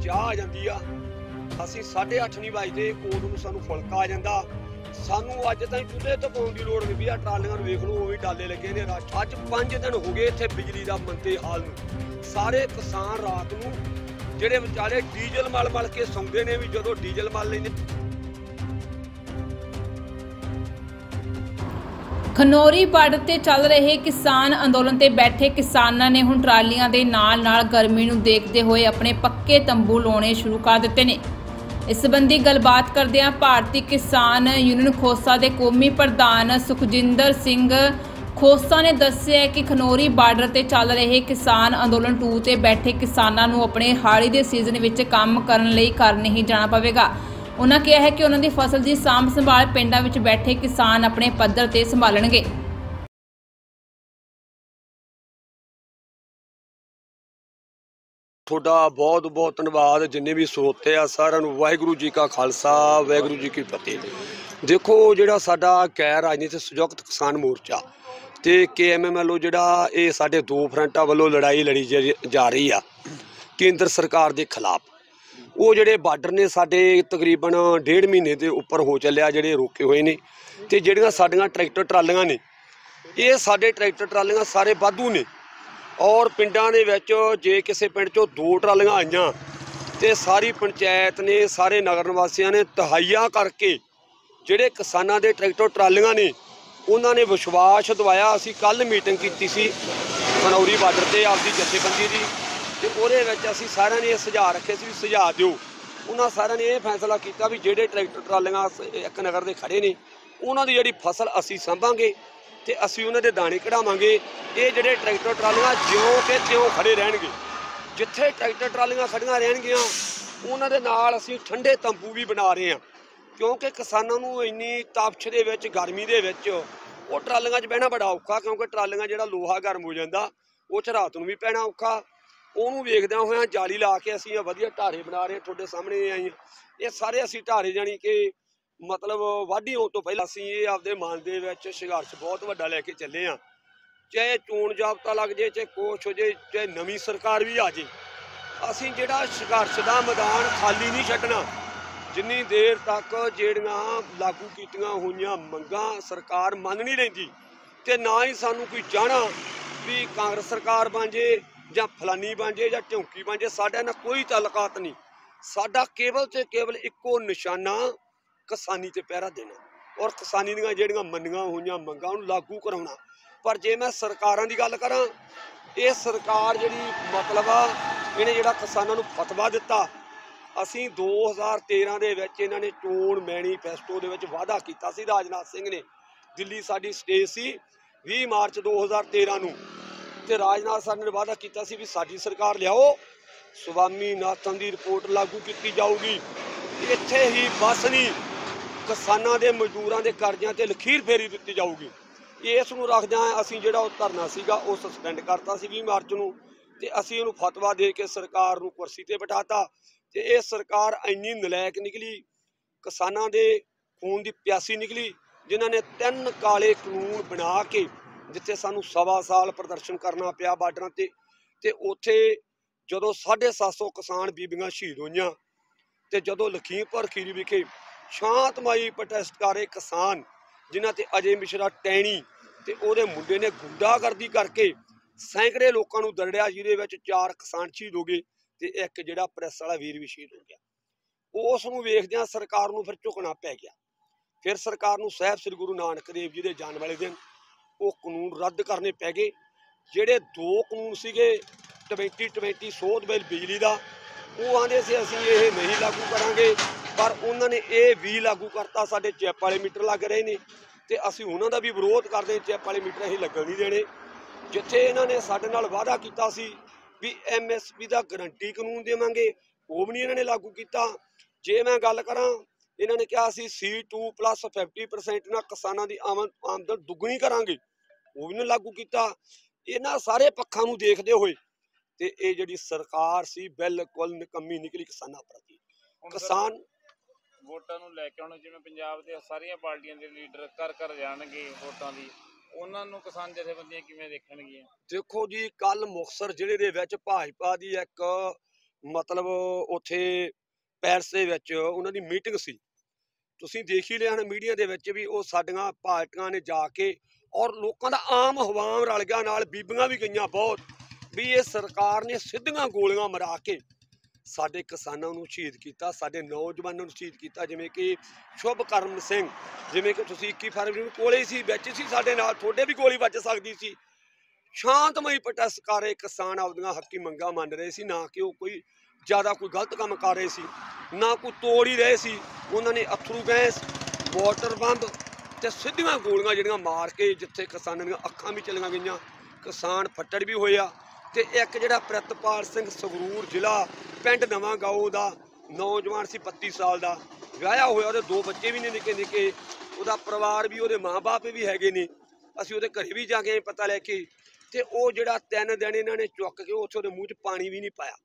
ਚਾਹ ਆ ਜਾਂਦੀ ਆ। ਅਸੀਂ 8:30 ਨਹੀਂ ਵੱਜਦੇ ਕੋਲ ਨੂੰ ਸਾਨੂੰ ਫੁਲਕਾ ਆ ਜਾਂਦਾ। ਸਾਨੂੰ ਅੱਜ ਤਾਈਂ ਚੁੱਲ੍ਹੇ ਤੋਂ ਪਾਉਣ ਦੀ ਲੋੜ ਨਹੀਂ ਵੀ ਆ ਟਰਾਲੀਆਂ ਨੂੰ ਵੇਖ ਲਓ, ਉਹ ਵੀ ਡਾਲੇ ਲੱਗੇ ਨੇ। ਰਾਤ ਅੱਜ 5 ਦਿਨ ਹੋ ਗਏ ਇੱਥੇ ਬਿਜਲੀ ਦਾ ਮੰਦੇ ਹਾਲ ਨੂੰ। ਸਾਰੇ ਕਿਸਾਨ ਰਾਤ ਨੂੰ, ਜਿਹੜੇ ਵਿਚਾਰੇ ਡੀਜ਼ਲ ਮਲ ਮਲ ਕੇ ਸੌਂਦੇ ਨੇ ਵੀ ਜਦੋਂ ਡੀਜ਼ਲ ਮਲ ਲੈਂਦੇ ਖਨੌਰੀ ਬਾਰਡਰ ਤੇ ਚੱਲ ਰਹੇ ਕਿਸਾਨ ਅੰਦੋਲਨ ਤੇ ਬੈਠੇ ਕਿਸਾਨਾਂ ਨੇ ਹੁਣ ਟਰਾਲੀਆਂ ਦੇ ਨਾਲ-ਨਾਲ ਗਰਮੀ ਨੂੰ ਦੇਖਦੇ ਹੋਏ ਆਪਣੇ ਪੱਕੇ ਤੰਬੂ ਲਾਉਣੇ ਸ਼ੁਰੂ ਕਰ ਦਿੱਤੇ ਨੇ। ਇਸ ਸੰਬੰਧੀ ਗੱਲਬਾਤ ਕਰਦਿਆਂ ਭਾਰਤੀ ਕਿਸਾਨ ਯੂਨੀਅਨ ਖੋਸਾ ਦੇ ਕੌਮੀ ਪ੍ਰਧਾਨ ਸੁਖਜਿੰਦਰ ਸਿੰਘ ਖੋਸਾ ਨੇ ਦੱਸਿਆ ਕਿ ਖਨੌਰੀ ਬਾਰਡਰ ਤੇ ਚੱਲ ਰਹੇ ਕਿਸਾਨ ਅੰਦੋਲਨ 2 ਤੇ ਬੈਠੇ ਕਿਸਾਨਾਂ ਨੂੰ ਆਪਣੇ ਹਾੜੀ ਦੇ ਸੀਜ਼ਨ ਵਿੱਚ ਕੰਮ ਕਰਨ ਲਈ ਘਰ ਨਹੀਂ ਜਾਣਾ ਪਵੇਗਾ। ਉਹਨਾਂ ਕਿਹਾ ਹੈ ਕਿ ਉਹਨਾਂ ਦੀ ਫਸਲ ਦੀ ਸਾਂਭ ਸੰਭਾਲ ਪਿੰਡਾਂ ਵਿੱਚ ਬੈਠੇ ਕਿਸਾਨ ਆਪਣੇ ਪੱਧਰ ਤੇ ਸੰਭਾਲਣਗੇ। ਤੁਹਾਡਾ ਬਹੁਤ ਬਹੁਤ ਧੰਨਵਾਦ, ਜਿੰਨੇ ਵੀ ਸਰੋਤੇ ਆ ਸਾਰਿਆਂ ਨੂੰ ਵਾਹਿਗੁਰੂ ਜੀ ਕਾ ਖਾਲਸਾ, ਵਾਹਿਗੁਰੂ ਜੀ ਕੀ ਫਤਿਹ। ਦੇਖੋ ਜਿਹੜਾ ਸਾਡਾ ਗੈਰ ਰਾਜਨੀਤਿਕ ਸੰਯੁਕਤ ਕਿਸਾਨ ਮੋਰਚਾ ਤੇ ਕੇਐਮਐਮਐਲਓ ਜਿਹੜਾ ਇਹ ਸਾਡੇ ਦੋ ਫਰੰਟਾਂ ਵੱਲੋਂ ਲੜਾਈ ਲੜੀ ਜਾ ਰਹੀ ਆ ਕੇਂਦਰ ਸਰਕਾਰ ਦੇ ਖਿਲਾਫ। ਉਹ ਜਿਹੜੇ ਬਾਰਡਰ ਨੇ ਸਾਡੇ ਤਕਰੀਬਨ ਡੇਢ ਮਹੀਨੇ ਦੇ ਉੱਪਰ ਹੋ ਚੱਲਿਆ, ਜਿਹੜੇ ਰੋਕੇ ਹੋਏ ਨੇ ਤੇ ਜਿਹੜੀਆਂ ਸਾਡੀਆਂ ਟਰੈਕਟਰ ਟਰਾਲੀਆਂ ਨੇ, ਇਹ ਸਾਡੇ ਟਰੈਕਟਰ ਟਰਾਲੀਆਂ ਸਾਰੇ ਵਾਧੂ ਨੇ ਔਰ ਪਿੰਡਾਂ ਦੇ ਵਿੱਚ ਜੇ ਕਿਸੇ ਪਿੰਡ ਚੋਂ ਦੋ ਟਰਾਲੀਆਂ ਆਈਆਂ ਤੇ ਸਾਰੀ ਪੰਚਾਇਤ ਨੇ, ਸਾਰੇ ਨਗਰ ਨਿਵਾਸੀਆਂ ਨੇ ਤਹਾਈਆ ਕਰਕੇ ਜਿਹੜੇ ਕਿਸਾਨਾਂ ਦੇ ਟਰੈਕਟਰ ਟਰਾਲੀਆਂ ਨੇ, ਉਹਨਾਂ ਨੇ ਵਿਸ਼ਵਾਸ ਦਵਾਇਆ। ਅਸੀਂ ਕੱਲ ਮੀਟਿੰਗ ਕੀਤੀ ਸੀ ਮਨੌਰੀ ਬਾਰਡਰ ਤੇ ਆਪਦੀ ਜਥੇਬੰਦੀ ਦੀ। ਤੇ ਉਹਦੇ ਵਿੱਚ ਅਸੀਂ ਸਾਰਿਆਂ ਨੇ ਇਹ ਸੁਝਾਅ ਰੱਖੇ ਸੀ ਵੀ ਸੁਝਾਅ ਦਿਓ। ਉਹਨਾਂ ਸਾਰਿਆਂ ਨੇ ਇਹ ਫੈਸਲਾ ਕੀਤਾ ਵੀ ਜਿਹੜੇ ਟਰੈਕਟਰ ਟਰਾਲੀਆਂ ਸ- ਇੱਕ ਨਗਰ ਦੇ ਖੜੇ ਨੇ, ਉਹਨਾਂ ਦੀ ਜਿਹੜੀ ਫਸਲ ਅਸੀਂ ਸੰਭਾਂਗੇ ਤੇ ਅਸੀਂ ਉਹਨਾਂ ਦੇ ਦਾਣੇ ਕਢਾਵਾਂਗੇ। ਇਹ ਜਿਹੜੇ ਟਰੈਕਟਰ ਟਰਾਲੀਆਂ ਜਿਉਂ ਕਿ ਤਿਉਂ ਖੜੇ ਰਹਿਣਗੇ। ਜਿੱਥੇ ਟਰੈਕਟਰ ਟਰਾਲੀਆਂ ਖੜੀਆਂ ਰਹਿਣਗੀਆਂ, ਉਹਨਾਂ ਦੇ ਨਾਲ ਅਸੀਂ ਠੰਡੇ ਤੰਬੂ ਵੀ ਬਣਾ ਰਹੇ ਹਾਂ। ਕਿਉਂਕਿ ਕਿਸਾਨਾਂ ਨੂੰ ਇੰਨੀ ਤਾਪਛ ਦੇ ਵਿੱਚ, ਗਰਮੀ ਦੇ ਵਿੱਚ ਉਹ ਟਰਾਲੀਆਂ 'ਚ ਬਹਿਣਾ ਬੜਾ ਔਖਾ, ਕਿਉਂਕਿ ਟਰਾਲੀਆਂ ਜਿਹੜਾ ਲੋਹਾ ਗਰਮ ਹੋ ਜਾਂਦਾ, ਉਹ 'ਚ ਰਾਤ ਨੂੰ ਵੀ ਪੈਣਾ ਔਖਾ। ਉਹਨੂੰ ਵੇਖਦਿਆਂ ਹੋਇਆਂ ਜਾਲੀ ਲਾ ਕੇ ਅਸੀਂ ਇਹ ਵਧੀਆ ਢਾਰੇ ਬਣਾ ਰਹੇ ਹਾਂ, ਤੁਹਾਡੇ ਸਾਹਮਣੇ ਆਈ ਇਹ ਸਾਰੇ ਅਸੀਂ ਢਾਰੇ ਜਾਣੀ ਕਿ ਮਤਲਬ ਵਾਢੀ ਹੋਣ ਤੋਂ ਪਹਿਲਾਂ ਅਸੀਂ ਇਹ ਆਪਦੇ ਮਨ ਦੇ ਵਿੱਚ ਸੰਘਰਸ਼ ਬਹੁਤ ਵੱਡਾ ਲੈ ਕੇ ਚੱਲੇ ਆ ਚਾਹੇ ਚੋਣ ਜਾਬਤਾ ਲੱਗ ਜੇ ਚਾਹੇ ਕੁਛ ਹੋ ਜੇ ਚਾਹੇ ਨਵੀਂ ਸਰਕਾਰ ਵੀ ਆ ਜੇ ਅਸੀਂ ਜਿਹੜਾ ਸੰਘਰਸ਼ ਦਾ ਮੈਦਾਨ ਖਾਲੀ ਨਹੀਂ ਛੱਡਣਾ ਜਿੰਨੀ ਦੇਰ ਤੱਕ ਜਿਹੜੀਆਂ ਲਾਗੂ ਕੀਤੀਆਂ ਹੋਈਆਂ ਮੰਗਾਂ ਸਰਕਾਰ ਮੰਨ ਨਹੀਂ ਲੈਂਦੀ ਤੇ ਨਾ ਹੀ ਸਾਨੂੰ ਕੋਈ ਚਾਹਣਾ ਵੀ ਕਾਂਗਰਸ ਸਰਕਾਰ ਬਣ ਜੇ ਜਾਂ ਫਲਾਨੀ ਬਣ ਜੇ ਜਾਂ ਢਿਉਂਕੀ ਬਣ ਜੇ ਸਾਡੇ ਨਾਲ ਕੋਈ ਤਾਲੁਕਾਤ ਨਹੀਂ। ਸਾਡਾ ਕੇਵਲ ਤੇ ਕੇਵਲ ਇੱਕੋ ਨਿਸ਼ਾਨਾ ਕਿਸਾਨੀ ਤੇ ਪਹਿਰਾ ਦੇਣਾ। ਔਰ ਕਿਸਾਨੀ ਦੀਆਂ ਜਿਹੜੀਆਂ ਮੰਨੀਆਂ ਹੋਈਆਂ ਮੰਗਾਂ ਨੂੰ ਲਾਗੂ ਕਰਾਉਣਾ। ਪਰ ਜੇ ਮੈਂ ਸਰਕਾਰਾਂ ਦੀ ਗੱਲ ਕਰਾਂ, ਇਹ ਸਰਕਾਰ ਜਿਹੜੀ ਮਤਲਬ ਆ, ਇਹਨੇ ਜਿਹੜਾ ਕਿਸਾਨਾਂ ਨੂੰ ਫਤਵਾ ਦਿੱਤਾ, ਅਸੀਂ 2013 ਦੇ ਵਿੱਚ ਇਹਨਾਂ ਨੇ ਚੋਣ ਮੈਨੀਫੈਸਟੋ ਦੇ ਵਿੱਚ ਵਾਅਦਾ ਕੀਤਾ ਸੀ, ਰਾਜਨਾਥ ਸਿੰਘ ਨੇ। ਦਿੱਲੀ ਸਾਡੀ ਸਟੇਜ ਸੀ 20 ਮਾਰਚ 2013 ਨੂੰ। ਤੇ ਰਾਜਨਾਥ ਸਾਹਿਬ ਨੇ ਵਾਅਦਾ ਕੀਤਾ ਸੀ ਵੀ ਸਾਡੀ ਸਰਕਾਰ ਲਿਆਓ। ਸੁਵਾਮੀ ਨਾਥਨ ਦੀ ਰਿਪੋਰਟ ਲਾਗੂ ਕੀਤੀ ਜਾਊਗੀ। ਇੱਥੇ ਹੀ ਬਸ ਨਹੀਂ, ਕਿਸਾਨਾਂ ਦੇ ਮਜ਼ਦੂਰਾਂ ਦੇ ਕਰਜ਼ਿਆਂ ਤੇ ਲਖੀਰ ਫੇਰੀ ਦਿੱਤੀ ਜਾਊਗੀ। ਇਸ ਨੂੰ ਰੱਖਦਿਆਂ ਅਸੀਂ ਜਿਹੜਾ ਉਹ ਧਰਨਾ ਸੀਗਾ, ਉਹ ਸਸਪੈਂਡ ਕਰਤਾ ਸੀ 20 ਮਾਰਚ ਨੂੰ। ਤੇ ਅਸੀਂ ਉਹਨੂੰ ਫਤਵਾ ਦੇ ਕੇ ਸਰਕਾਰ ਨੂੰ ਕੁਰਸੀ ਤੇ ਬਿਠਾਤਾ। ਤੇ ਇਹ ਸਰਕਾਰ ਇੰਨੀ ਨਲਾਇਕ ਨਿਕਲੀ, ਕਿਸਾਨਾਂ ਦੇ ਖੂਨ ਦੀ ਪਿਆਸੀ ਨਿਕਲੀ, ਜਿਨ੍ਹਾਂ ਨੇ ਤਿੰਨ ਕਾਲੇ ਕਾਨੂੰਨ ਬਣਾ ਕੇ ਜਿੱਥੇ ਸਾਨੂੰ ਸਵਾ ਸਾਲ ਪ੍ਰਦਰਸ਼ਨ ਕਰਨਾ ਪਿਆ ਬਾਰਡਰਾਂ ਤੇ ਤੇ ਉੱਥੇ ਜਦੋਂ 750 ਕਿਸਾਨ ਬੀਬੀਆਂ ਸ਼ਹੀਦ ਹੋਈਆਂ, ਤੇ ਜਦੋਂ ਲਖੀਮਪੁਰ ਖੀਰੀ ਵਿਖੇ ਸ਼ਾਂਤਮਈ ਪ੍ਰੋਟੈਸਟ ਕਰ ਰਹੇ ਕਿਸਾਨ, ਜਿਨ੍ਹਾਂ ਤੇ ਅਜੇ ਮਿਸ਼ਰਾ ਟੈਣੀ ਤੇ ਉਹਦੇ ਮੁੰਡੇ ਨੇ ਗੁੰਡਾਗਰਦੀ ਕਰਕੇ ਸੈਂਕੜੇ ਲੋਕਾਂ ਨੂੰ ਦਰੜਿਆ, ਜਿਹਦੇ ਵਿੱਚ ਚਾਰ ਕਿਸਾਨ ਸ਼ਹੀਦ ਹੋ ਗਏ ਤੇ ਇੱਕ ਜਿਹੜਾ ਪ੍ਰੈਸ ਵਾਲਾ ਵੀਰ ਵੀ ਸ਼ਹੀਦ ਹੋ ਗਿਆ। ਉਸ ਨੂੰ ਵੇਖਦਿਆਂ ਸਰਕਾਰ ਨੂੰ ਫਿਰ ਝੁਕਣਾ ਪੈ ਗਿਆ। ਫਿਰ ਸਰਕਾਰ ਨੂੰ ਸਾਹਿਬ ਸ੍ਰੀ ਗੁਰੂ ਨਾਨਕ ਦੇਵ ਜੀ ਦੇ ਜਨਮ ਵਾਲੇ ਦਿਨ ਉਹ ਕਾਨੂੰਨ ਰੱਦ ਕਰਨੇ ਪੈ ਗਏ। ਜਿਹੜੇ ਦੋ ਕਾਨੂੰਨ ਸੀਗੇ 2020 ਸੋਧ ਬਿੱਲ ਬਿਜਲੀ ਦਾ ਉਹ ਆਂਦੇ ਸੀ ਅਸੀਂ ਇਹ ਨਹੀਂ ਲਾਗੂ ਕਰਾਂਗੇ। ਪਰ ਉਹਨਾਂ ਨੇ ਇਹ ਵੀ ਲਾਗੂ ਕਰਤਾ ਸਾਡੇ ਚੈਪ ਵਾਲੇ ਮੀਟਰ ਲੱਗ ਰਹੇ ਨੇ। ਤੇ ਅਸੀਂ ਉਹਨਾਂ ਦਾ ਵੀ ਵਿਰੋਧ ਕਰਦੇ ਹਾਂ, ਚਿੱਪ ਵਾਲੇ ਮੀਟਰ ਅਸੀਂ ਲੱਗਣ ਨਹੀਂ ਦੇਣੇ। ਜਿੱਥੇ ਇਹਨਾਂ ਨੇ ਸਾਡੇ ਨਾਲ ਵਾਅਦਾ ਕੀਤਾ ਸੀ ਵੀ ਐਮਐਸਪੀ ਦਾ ਗਰੰਟੀ ਕਾਨੂੰਨ ਦੇਵਾਂਗੇ ਉਹ ਵੀ ਨਹੀਂ ਇਹਨਾਂ ਨੇ ਲਾਗੂ ਕੀਤਾ। ਜੇ ਮੈਂ ਗੱਲ ਕਰਾਂ ਇਹਨਾਂ ਨੇ ਕਿਹਾ ਸੀ C2 50% ਨਾਲ ਕਿਸਾਨਾਂ ਦੀ ਆਮਦ ਆਮਦਨ ਦੁੱਗਣੀ ਕਰਾਂਗੇ। ਉਹ ਵੀ ਨਹੀਂ ਲਾਗੂ ਕੀਤਾ। ਇਹਨਾਂ ਸਾਰੇ ਪੱਖਾਂ ਨੂੰ ਦੇਖਦੇ ਹੋਏ ਤੇ ਇਹ ਜਿਹੜੀ ਸਰਕਾਰ ਸੀ ਬਿਲਕੁਲ ਨਿਕੰਮੀ ਨਿਕਲੀ ਕਿਸਾਨਾਂ ਪ੍ਰਤੀ। ਕਿਸਾਨ ਵੋਟਾਂ ਨੂੰ ਲੈ ਕੇ ਹੁਣ ਜਿਵੇਂ ਪੰਜਾਬ ਦੇ ਸਾਰੀਆਂ ਪਾਰਟੀਆਂ ਦੇ ਲੀਡਰ ਘਰ ਘਰ ਜਾਣਗੇ ਵੋਟਾਂ ਦੀ ਉਹਨਾਂ ਨੂੰ ਕਿਸਾਨ ਜਥੇਬੰਦੀਆਂ ਕਿਵੇਂ ਦੇਖਣਗੀਆਂ? ਦੇਖੋ ਜੀ ਕੱਲ ਮੁਕਸਰ ਜ਼ਿਲ੍ਹੇ ਦੇ ਵਿੱਚ ਭਾਜਪਾ ਦੀ ਇੱਕ ਮਤਲਬ ਉੱਥੇ ਪੈਰਿਸ ਦੇ ਵਿੱਚ ਉਹਨਾਂ ਦੀ ਮੀਟਿੰਗ ਸੀ। ਤੁਸੀਂ ਦੇਖ ਹੀ ਲਿਆ ਨਾ ਮੀਡੀਆ ਦੇ ਵਿੱਚ ਵੀ ਉਹ ਸਾਡੀਆਂ ਪਾਰਟੀਆਂ ਨੇ ਜਾ ਕੇ ਔਰ ਲੋਕਾਂ ਦਾ ਆਮ ਹਵਾਮ ਰਲ ਗਿਆ, ਨਾਲ ਬੀਬੀਆਂ ਵੀ ਗਈਆਂ ਬਹੁਤ, ਵੀ ਇਹ ਸਰਕਾਰ ਨੇ ਸਿੱਧੀਆਂ ਗੋਲੀਆਂ ਮਰਾ ਕੇ ਸਾਡੇ ਕਿਸਾਨਾਂ ਨੂੰ ਸ਼ਹੀਦ ਕੀਤਾ, ਸਾਡੇ ਨੌਜਵਾਨਾਂ ਨੂੰ ਸ਼ਹੀਦ ਕੀਤਾ, ਜਿਵੇਂ ਕਿ ਸ਼ੁਭਕਰਨ ਸਿੰਘ, ਜਿਵੇਂ ਕਿ ਤੁਸੀਂ 21 ਫਰਵਰੀ ਨੂੰ ਕੋਲੇ ਸੀ, ਵਿੱਚ ਸੀ ਸਾਡੇ ਨਾਲ, ਤੁਹਾਡੇ ਵੀ ਗੋਲੀ ਵੱਜ ਸਕਦੀ ਸੀ। ਸ਼ਾਂਤਮਈ ਪ੍ਰੋਟੈਸਟ ਕਰ ਰਹੇ ਕਿਸਾਨ ਆਪਦੀਆਂ ਹੱਕੀ ਮੰਗਾਂ ਮੰਨ ਰਹੇ ਸੀ, ਨਾ ਕਿ ਉਹ ਕੋਈ ਜ਼ਿਆਦਾ ਕੋਈ ਗਲਤ ਕੰਮ ਕਰ ਰਹੇ ਸੀ, ਨਾ ਕੋਈ ਤੋੜ ਹੀ ਰਹੇ ਸੀ, ਉਹਨਾਂ ਨੇ ਅਥਰੂ ਗੈਸ, ਵਾਟਰ ਬੰਬ ਤੇ ਸਿੱਧੀਆਂ ਗੋਲੀਆਂ ਜਿਹੜੀਆਂ ਮਾਰ ਕੇ ਜਿੱਥੇ ਕਿਸਾਨਾਂ ਦੀਆਂ ਅੱਖਾਂ ਵੀ ਚਲੀਆਂ ਗਈਆਂ, ਕਿਸਾਨ ਫੱਟੜ ਵੀ ਹੋਇਆ ਤੇ ਇੱਕ ਜਿਹੜਾ ਪ੍ਰਿਤਪਾਲ ਸਿੰਘ ਸੰਗਰੂਰ ਜ਼ਿਲ੍ਹਾ, ਪਿੰਡ ਨਵਾਂ ਗਾਉ ਦਾ, ਨੌਜਵਾਨ ਸੀ 32 ਸਾਲ ਦਾ। ਵਿਆਹਿਆ ਹੋਇਆ, ਉਹਦੇ ਦੋ ਬੱਚੇ ਵੀ ਨੇ ਨਿੱਕੇ ਨਿੱਕੇ। ਉਹਦਾ ਪਰਿਵਾਰ ਵੀ, ਉਹਦੇ ਮਾਪੇ ਵੀ ਹੈਗੇ ਨੇ। ਅਸੀਂ ਉਹਦੇ ਘਰੇ ਵੀ ਜਾ ਕੇ ਪਤਾ ਲੈ ਕੇ। ਤੇ ਉਹ ਜਿਹੜਾ ਤਿੰਨ ਦਿਨ ਇਹਨਾਂ ਨੇ ਚੁੱਕ ਕੇ ਉੱਥੇ ਉਹਦੇ ਮੂੰਹ 'ਚ ਪਾਣੀ ਵੀ ਨਹੀਂ ਪਾਇਆ।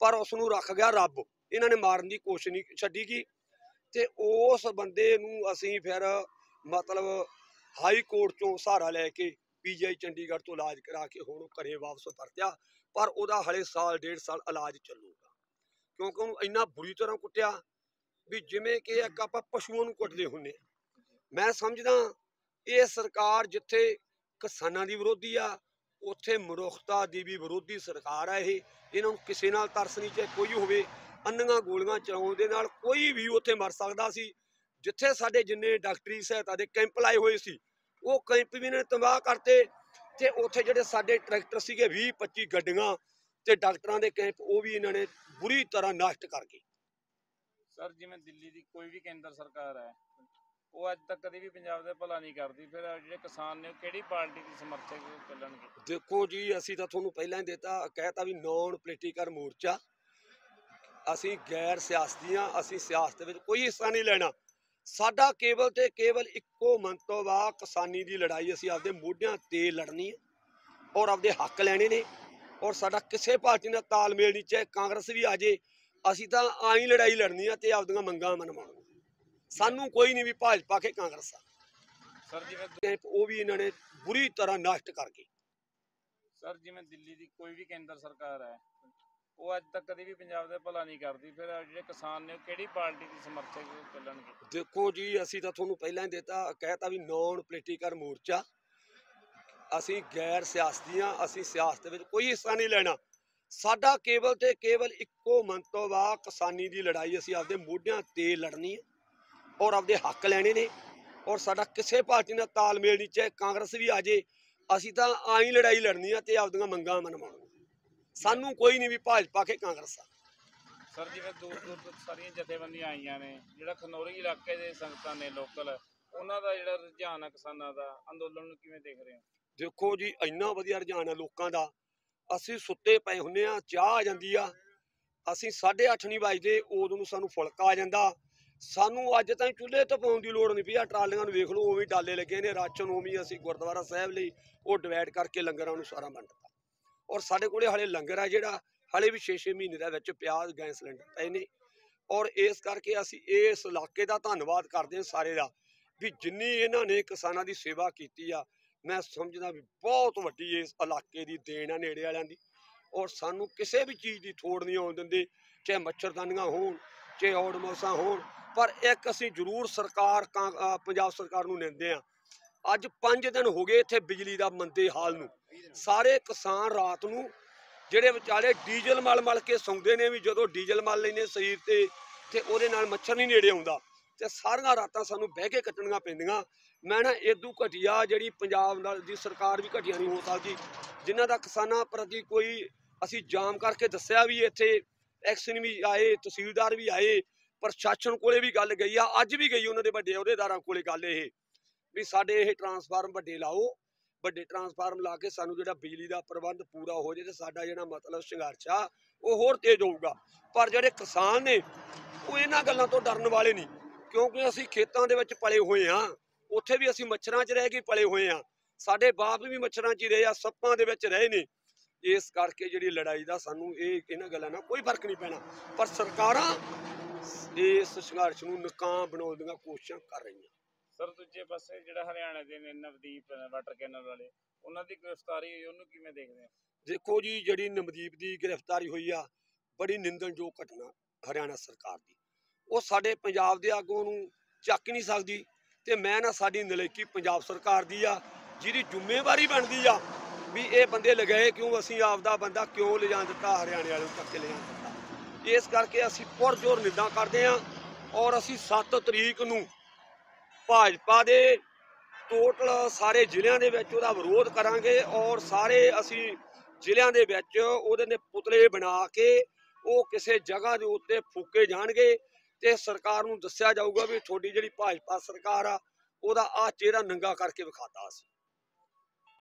ਪਰ ਉਸ ਨੂੰ ਰੱਖ ਗਿਆ ਰੱਬ। ਇਹਨਾਂ ਨੇ ਮਾਰਨ ਦੀ ਕੋਸ਼ਿਸ਼ ਨਹੀਂ ਛੱਡੀ ਗਈ ਤੇ ਉਸ ਬੰਦੇ ਨੂੰ ਅਸੀਂ ਫਿਰ ਮਤਲਬ ਹਾਈ ਕੋਰਟ ਤੋਂ ਸਹਾਰਾ ਲੈ ਕੇ ਪੀਜੀਆਈ ਚੰਡੀਗੜ੍ਹ ਤੋਂ ਇਲਾਜ ਕਰਾ ਕੇ ਹੁਣ ਉਹ ਘਰੇ ਵਾਪਸ ਪਰਤਿਆ, ਪਰ ਉਹਦਾ ਹਲੇ ਸਾਲ, ਡੇਢ ਸਾਲ ਇਲਾਜ ਚੱਲੂਗਾ। ਕਿਉਂਕਿ ਉਹਨੂੰ ਇੰਨਾ ਬੁਰੀ ਤਰ੍ਹਾਂ ਕੁੱਟਿਆ ਵੀ ਜਿਵੇਂ ਕਿ ਇੱਕ ਆਪਾਂ ਪਸ਼ੂਆਂ ਨੂੰ ਕੁੱਟਦੇ ਹੁੰਨੇ ਮੈਂ ਸਮਝਦਾ ਇਹ ਸਰਕਾਰ ਜਿੱਥੇ ਕਿਸਾਨਾਂ ਦੀ ਵਿਰੋਧੀ ਆ, ਉੱਥੇ ਮਨੁੱਖਤਾ ਦੀ ਵੀ ਵਿਰੋਧੀ ਸਰਕਾਰ ਆ ਇਹ। ਇਹਨਾਂ ਨੂੰ ਕਿਸੇ ਨਾਲ ਤਰਸ ਨਹੀਂ, ਚਾਹੇ ਕੋਈ ਹੋਵੇ ਅੰਨੀਆਂ ਗੋਲੀਆਂ ਚਲਾਉਣ ਦੇ ਨਾਲ ਕੋਈ ਵੀ ਉੱਥੇ ਮਰ ਸਕਦਾ ਸੀ। ਜਿੱਥੇ ਸਾਡੇ ਜਿੰਨੇ ਡਾਕਟਰੀ ਸਹਾਇਤਾ ਦੇ ਕੈਂਪ ਲਾਏ ਹੋਏ ਸੀ ਉਹ ਕੈਂਪ ਵੀ ਇਹਨਾਂ ਨੇ ਤਬਾਹ ਕਰਤੇ ਤੇ ਉੱਥੇ ਜਿਹੜੇ ਸਾਡੇ ਟਰੈਕਟਰ ਸੀਗੇ 20 25 ਗੱਡੀਆਂ ਤੇ ਡਾਕਟਰਾਂ ਦੇ ਕੈਂਪ ਉਹ ਵੀ ਇਹਨਾਂ ਨੇ ਬੁਰੀ ਤਰ੍ਹਾਂ ਨਸ਼ਟ ਕਰ ਗਏ। ਸਰ ਜਿਵੇਂ ਦਿੱਲੀ ਦੀ ਕੋਈ ਵੀ ਕੇਂਦਰ ਸਰਕਾਰ ਹੈ ਉਹ ਅੱਜ ਤੱਕ ਕਦੇ ਵੀ ਪੰਜਾਬ ਦਾ ਭਲਾ ਨਹੀਂ ਕਰਦੀ। ਫਿਰ ਜਿਹੜੇ ਕਿਸਾਨ ਨੇ ਕਿਹੜੀ ਪਾਰਟੀ ਦੀ ਸਮਰਥਕ ਚੱਲਣਗੇ? ਦੇਖੋ ਜੀ ਅਸੀਂ ਤਾਂ ਤੁਹਾਨੂੰ ਪਹਿਲਾਂ ਹੀ ਦਿੱਤਾ ਕਹਿਤਾ ਵੀ ਨੌਨ ਪੋਲੀਟੀਕਲ ਮੋਰਚਾ। ਅਸੀਂ ਗੈਰ ਸਿਆਸਤੀਆਂ ਅਸੀਂ ਸਿਆਸਤ ਵਿੱਚ ਕੋਈ ਹਿੱਸਾ ਨਹੀਂ ਲੈਣਾ। ਸਾਡਾ ਕੇਵਲ ਤੇ ਕੇਵਲ ਇੱਕੋ ਮੰਤਵ ਆ ਕਿਸਾਨੀ ਦੀ ਲੜਾਈ ਅਸੀਂ ਆਪਦੇ ਮੋਢਿਆਂ ਤੇ ਲੜਨੀ ਹੈ ਔਰ ਆਪਦੇ ਹੱਕ ਲੈਣੇ ਨੇ ਔਰ ਸਾਡਾ ਕਿਸੇ ਪਾਰਟੀ ਨਾਲ ਤਾਲਮੇਲ ਨਹੀਂ ਚਾਹੇ ਕਾਂਗਰਸ ਵੀ ਆ ਜੇ ਅਸੀਂ ਤਾਂ ਆਈ ਲੜਾਈ ਲੜਨੀ ਆ ਤੇ ਆਪਦੀਆਂ ਮੰਗਾਂ ਮਨਵਾਉਣੀਆਂ ਸਾਨੂੰ ਕੋਈ ਨਹੀਂ ਵੀ ਭਾਜਪਾ ਕੇ ਕਾਂਗਰਸ ਆ। ਸਰ ਜਿਵੇਂ ਉਹ ਵੀ ਇਹਨਾਂ ਨੇ ਬੁਰੀ ਤਰ੍ਹਾਂ ਨਸ਼ਟ ਕਰ ਗਏ ਸਰ ਜਿਵੇਂ ਦਿੱਲੀ ਦੀ ਕੋਈ ਵੀ ਕੇਂਦਰ ਸਰਕਾਰ ਹੈ ਉਹ ਅੱਜ ਤੱਕ ਕਦੇ ਵੀ ਪੰਜਾਬ ਦਾ ਭਲਾ ਨਹੀਂ ਕਰਦੀ। ਫਿਰ ਜਿਹੜੇ ਕਿਸਾਨ ਨੇ ਉਹ ਕਿਹੜੀ ਪਾਰਟੀ ਦੀ ਸਮਰਥਕ ਚੱਲਣਗੇ? ਦੇਖੋ ਜੀ, ਅਸੀਂ ਤਾਂ ਤੁਹਾਨੂੰ ਪਹਿਲਾਂ ਹੀ ਦਿੱਤਾ ਕਹਿਤਾ ਵੀ ਨੌਨ ਪੋਲੀਟੀਕਲ ਮੋਰਚਾ। ਅਸੀਂ ਗੈਰ ਸਿਆਸਤੀਆਂ ਅਸੀਂ ਸਿਆਸਤ ਵਿੱਚ ਕੋਈ ਹਿੱਸਾ ਨਹੀਂ ਲੈਣਾ। ਸਾਡਾ ਕੇਵਲ ਤੇ ਕੇਵਲ ਇੱਕੋ ਮੰਤਵ ਆ, ਕਿਸਾਨੀ ਦੀ ਲੜਾਈ। ਅਸੀਂ ਆਪਦੇ ਮੋਢਿਆਂ ਤੇ ਲੜਨੀ ਹੈ ਔਰ ਆਪਦੇ ਹੱਕ ਲੈਣੇ ਨੇ। ਔਰ ਸਾਡਾ ਕਿਸੇ ਪਾਰਟੀ ਨਾਲ ਤਾਲਮੇਲ ਨਹੀਂ, ਚਾਹੇ ਕਾਂਗਰਸ ਵੀ ਆ ਜੇ। ਅਸੀਂ ਤਾਂ ਆਈ ਲੜਾਈ ਲੜਨੀ ਆ ਤੇ ਆਪਦੀਆਂ ਮੰਗਾਂ ਮਨਵਾਉਣੀਆਂ। ਸਾਨੂੰ ਕੋਈ ਨਹੀਂ ਵੀ ਭਾਜਪਾ ਕੇ ਕਾਂਗਰਸ ਆ। ਸਰ ਜਿਵੇਂ ਦੂਰ ਦੂਰ ਤੋਂ ਸਾਰੀਆਂ ਜਥੇਬੰਦੀਆਂ ਆਈਆਂ ਨੇ ਜਿਹੜਾ ਖਨੌਰੀ ਇਲਾਕੇ ਦੇ ਸੰਗਤਾਂ ਨੇ ਲੋਕਲ ਉਹਨਾਂ ਦਾ ਜਿਹੜਾ ਰੁਝਾਨ ਆ ਕਿਸਾਨਾਂ ਦਾ ਅੰਦੋਲਨ ਨੂੰ ਕਿਵੇਂ ਦੇਖ ਰਹੇ ਹੋ? ਦੇਖੋ ਜੀ ਇੰਨਾ ਵਧੀਆ ਰੁਝਾਨ ਆ ਲੋਕਾਂ ਦਾ। ਅਸੀਂ ਸੁੱਤੇ ਪਏ ਹੁੰਨੇ ਆ ਚਾਹ ਆ ਜਾਂਦੀ ਆ। ਅਸੀਂ 8:30 ਨਹੀਂ ਵੱਜਦੇ ਉਦੋਂ ਨੂੰ ਸਾਨੂੰ ਫੁਲਕਾ ਆ ਜਾਂਦਾ। ਸਾਨੂੰ ਅੱਜ ਤਾਈਂ ਚੁੱਲ੍ਹੇ ਤੋਂ ਪਾਉਣ ਦੀ ਲੋੜ ਨਹੀਂ ਪਈ ਆ। ਟਰਾਲੀਆਂ ਨੂੰ ਵੇਖ ਲਓ ਉਵੇਂ ਡਾਲੇ ਲੱਗੇ ਨੇ। ਰਾਸ਼ਨ ਉਵੇਂ ਅਸੀਂ ਗੁਰਦੁਆਰਾ ਸਾਹਿਬ ਲਈ ਉਹ ਡਿਵਾਈਡ ਕਰਕੇ ਲੰਗਰਾਂ ਨੂੰ ਸਾਰਾ ਵੰਡ ਦਿੱਤਾ ਔਰ ਸਾਡੇ ਕੋਲੇ ਹਾਲੇ ਲੰਗਰ ਆ ਜਿਹੜਾ, ਹਾਲੇ ਵੀ 6-6 ਮਹੀਨੇ ਦਾ ਵਿੱਚ ਪਿਆਜ਼ ਗੈਸ ਸਿਲੰਡਰ ਪਏ ਨੇ। ਔਰ ਇਸ ਕਰਕੇ ਅਸੀਂ ਇਸ ਇਲਾਕੇ ਦਾ ਧੰਨਵਾਦ ਕਰਦੇ ਹਾਂ ਸਾਰੇ ਦਾ ਵੀ ਜਿੰਨੀ ਇਹਨਾਂ ਨੇ ਕਿਸਾਨਾਂ ਦੀ ਸੇਵਾ ਕੀਤੀ ਆ, ਮੈਂ ਸਮਝਦਾ ਵੀ ਬਹੁਤ ਵੱਡੀ ਇਸ ਇਲਾਕੇ ਦੀ ਦੇਣ ਆ ਨੇੜੇ ਵਾਲਿਆਂ ਦੀ। ਔਰ ਸਾਨੂੰ ਕਿਸੇ ਵੀ ਚੀਜ਼ ਦੀ ਥੋੜ ਨਹੀਂ ਆਉਣ ਦਿੰਦੇ, ਚਾਹੇ ਮੱਛਰਦਾਨੀਆਂ ਹੋਣ, ਚਾਹੇ ਔਡਮੋਸਾਂ ਹੋਣ, ਪਰ ਇੱਕ ਅਸੀਂ ਜ਼ਰੂਰ ਸਰਕਾਰ ਕਾਂ- ਪੰਜਾਬ ਸਰਕਾਰ ਨੂੰ ਨਿੰਦੇ ਆ ਅੱਜ 5 ਦਿਨ ਹੋ ਗਏ ਇੱਥੇ ਬਿਜਲੀ ਦਾ ਮੰਦੇ ਹਾਲ ਨੂੰ। ਸਾਰੇ ਕਿਸਾਨ ਰਾਤ ਨੂੰ ਜਿਹੜੇ ਵਿਚਾਰੇ ਡੀਜ਼ਲ ਮਲ ਮਲ ਕੇ ਸੌਂਦੇ ਨੇ ਵੀ ਜਦੋਂ ਡੀਜ਼ਲ ਮਲ ਲੈਨੇ ਸਰੀਰ ਤੇ ਤੇ ਉਹਦੇ ਨਾਲ ਮੱਛਰ ਨਹੀਂ ਨੇੜੇ ਆਉਂਦਾ। ਤੇ ਸਾਰੀਆਂ ਰਾਤਾਂ ਸਾਨੂੰ ਬਹਿ ਕੇ ਕੱਟਣੀਆਂ ਪੈਂਦੀਆਂ। ਮੈਂ ਨਾ ਇਦੋਂ ਘਟੀਆ ਜਿਹੜੀ ਪੰਜਾਬ ਨਾਲ ਦੀ ਸਰਕਾਰ ਵੀ ਘਟੀਆ ਨਹੀਂ ਹੋ ਸਕਦੀ, ਜਿਨ੍ਹਾਂ ਦਾ ਕਿਸਾਨਾਂ ਪ੍ਰਤੀ ਕੋਈ ਅਸੀਂ ਜਾਮ ਕਰਕੇ ਦੱਸਿਆ ਵੀ ਇੱਥੇ ਐਕਸ਼ਨ ਵੀ ਆਏ, ਤਹਿਸੀਲਦਾਰ ਵੀ ਆਏ, ਪ੍ਰਸ਼ਾਸਨ ਕੋਲੇ ਵੀ ਗੱਲ ਗਈ ਆ, ਅੱਜ ਵੀ ਗਈ ਉਹਨਾਂ ਦੇ ਵੱਡੇ ਅਹੁਦੇਦਾਰਾਂ ਕੋਲੇ ਗੱਲ ਇਹ, ਵੀ ਸਾਡੇ ਇਹ ਟਰਾਂਸਫਾਰਮ ਵੱਡੇ ਲਾਓ। ਵੱਡੇ ਟਰਾਂਸਫਾਰਮ ਲਾ ਕੇ ਸਾਨੂੰ ਜਿਹੜਾ ਬਿਜਲੀ ਦਾ ਪ੍ਰਬੰਧ ਪੂਰਾ ਹੋ ਜੇ ਤੇ ਸਾਡਾ ਜਿਹੜਾ ਮਤਲਬ ਸੰਘਰਸ਼ ਆ, ਉਹ ਹੋਰ ਤੇਜ਼ ਹੋਊਗਾ। ਪਰ ਜਿਹੜੇ ਕਿਸਾਨ ਨੇ, ਉਹ ਇਹਨਾਂ ਗੱਲਾਂ ਤੋਂ ਡਰਨ ਵਾਲੇ ਨਹੀਂ, ਕਿਉਂਕਿ ਅਸੀਂ ਖੇਤਾਂ ਦੇ ਵਿੱਚ ਪਲੇ ਹੋਏ ਆ ਉੱਥੇ ਵੀ ਅਸੀਂ ਮੱਛਰਾਂ 'ਚ ਰਹਿ ਕੇ ਪਲੇ ਹੋਏ ਆ ਸਾਡੇ ਬਾਪ ਵੀ ਮੱਛਰਾਂ 'ਚ ਹੀ ਰਹੇ ਆ, ਸੱਪਾਂ ਦੇ ਵਿੱਚ ਰਹੇ ਨੇ। ਇਸ ਕਰਕੇ ਜਿਹੜੀ ਲੜਾਈ ਦਾ ਸਾਨੂੰ ਇਹ, ਇਹਨਾਂ ਗੱਲਾਂ ਨਾਲ ਕੋਈ ਫ਼ਰਕ ਨਹੀਂ ਪੈਣਾ। ਪਰ ਸਰਕਾਰਾਂ ਇਸ ਸੰਘਰਸ਼ ਨੂੰ ਨਕਾਮ ਬਣਾਉਣ ਦੀਆਂ ਕੋਸ਼ਿਸ਼ਾਂ ਕਰ ਰਹੀਆਂ। ਸਰ, ਦੂਜੇ ਪਾਸੇ ਜਿਹੜਾ ਹਰਿਆਣਾ ਦੇ ਨੇ ਨਵਦੀਪ ਵਾਟਰ ਕੈਨਲ ਵਾਲੇ, ਉਹਨਾਂ ਦੀ ਗ੍ਰਿਫਤਾਰੀ ਹੋਈ, ਉਹਨੂੰ ਕਿਵੇਂ ਦੇਖਦੇ ਹੋ? ਦੇਖੋ ਜੀ, ਜਿਹੜੀ ਨਵਦੀਪ ਦੀ ਗ੍ਰਿਫਤਾਰੀ ਹੋਈ ਆ, ਬੜੀ ਨਿੰਦਣਯੋਗ ਘਟਨਾ ਹਰਿਆਣਾ ਸਰਕਾਰ ਦੀ। ਉਹ ਸਾਡੇ ਪੰਜਾਬ ਦੇ ਆਗੂਆਂ ਨੂੰ ਚੱਕ ਨਹੀਂ ਸਕਦੀ ਤੇ ਮੈਂ ਨਾ ਸਾਡੀ ਨਲੇਕੀ ਪੰਜਾਬ ਸਰਕਾਰ ਦੀ ਆ, ਜਿਹਦੀ ਜ਼ਿੰਮੇਵਾਰੀ ਬਣਦੀ ਆ, ਵੀ ਇਹ ਬੰਦੇ ਲਗਾਏ ਕਿਉਂ, ਅਸੀਂ ਆਪਦਾ ਬੰਦਾ ਕਿਉਂ ਲਿਜਾਣ ਦਿੱਤਾ, ਹਰਿਆਣੇ ਵਾਲੇ ਨੂੰ ਧੱਕੇ ਲਿਜਾਣ ਦਿੱਤਾ। ਇਸ ਕਰਕੇ ਅਸੀਂ ਪੁਰਜੋਰ ਨਿੰਦਾ ਕਰਦੇ ਹਾਂ ਔਰ ਅਸੀਂ 7 ਤਰੀਕ ਨੂੰ ਭਾਜਪਾ ਦੇ ਟੋਟਲ ਸਾਰੇ ਜ਼ਿਲ੍ਹਿਆਂ ਦੇ ਵਿੱਚ ਉਹਦਾ ਵਿਰੋਧ ਕਰਾਂਗੇ ਔਰ ਸਾਰੇ ਅਸੀਂ ਜ਼ਿਲ੍ਹਿਆਂ ਦੇ ਵਿੱਚ ਉਹਦੇ ਨੇ ਪੁਤਲੇ ਬਣਾ ਕੇ ਉਹ ਕਿਸੇ ਜਗ੍ਹਾ ਦੇ ਉੱਤੇ ਫੂਕੇ ਜਾਣਗੇ ਤੇ ਸਰਕਾਰ ਨੂੰ ਦੱਸਿਆ ਜਾਊਗਾ ਵੀ ਤੁਹਾਡੀ ਜਿਹੜੀ ਭਾਜਪਾ ਸਰਕਾਰ ਆ, ਉਹਦਾ ਆ ਚਿਹਰਾ ਨੰਗਾ ਕਰਕੇ ਵਿਖਾਤਾ ਅਸੀਂ।